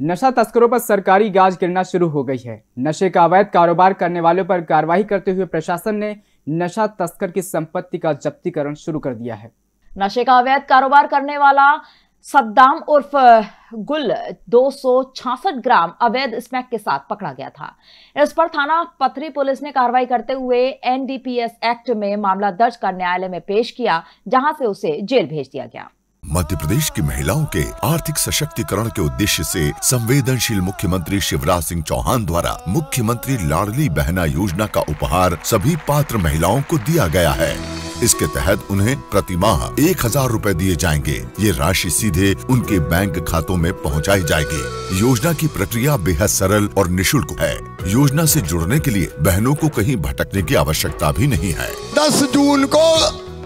नशा तस्करों पर सरकारी गाज गिरना शुरू हो गई है। नशे का अवैध कारोबार करने वालों पर कार्रवाई करते हुए प्रशासन ने नशा तस्कर की संपत्ति का जब्तीकरण शुरू कर दिया है। नशे का अवैध कारोबार करने वाला सद्दाम उर्फ़ गुल दो ग्राम अवैध स्मैक के साथ पकड़ा गया था। इस पर थाना पथरी पुलिस ने कार्रवाई करते हुए एनडीपीएस एक्ट में मामला दर्ज कर न्यायालय में पेश किया, जहाँ से उसे जेल भेज दिया गया। मध्य प्रदेश की महिलाओं के आर्थिक सशक्तिकरण के उद्देश्य से संवेदनशील मुख्यमंत्री शिवराज सिंह चौहान द्वारा मुख्यमंत्री लाडली बहना योजना का उपहार सभी पात्र महिलाओं को दिया गया है। इसके तहत उन्हें प्रति माह एक हज़ार रूपए दिए जाएँगे। ये राशि सीधे उनके बैंक खातों में पहुंचाई जाएगी। योजना की प्रक्रिया बेहद सरल और निशुल्क है। योजना से जुड़ने के लिए बहनों को कहीं भटकने की आवश्यकता भी नहीं है। दस जून को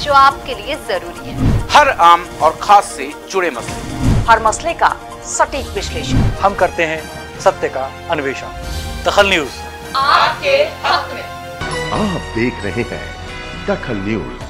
जो आपके लिए ज़रूरी है। हर आम और खास से जुड़े मसले। हर मसले का सटीक विश्लेषण। हम करते हैं सत्य का अन्वेषण। दखल न्यूज़। आपके हक में। आप देख रहे हैं दखल न्यूज़।